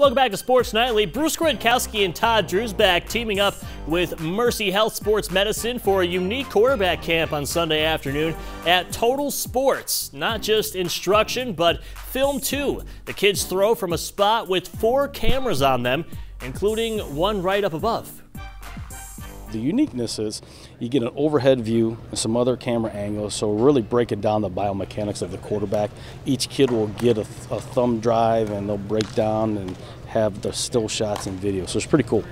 Welcome back to Sports Nightly. Bruce Gradkowski and Todd Drusback teaming up with Mercy Health Sports Medicine for a unique quarterback camp on Sunday afternoon at Total Sports. Not just instruction, but film too. The kids throw from a spot with four cameras on them, including one right up above. The uniqueness is you get an overhead view and some other camera angles, so really breaking down the biomechanics of the quarterback. Each kid will get a, a thumb drive and they'll break down and have the still shots and video, so it's pretty cool.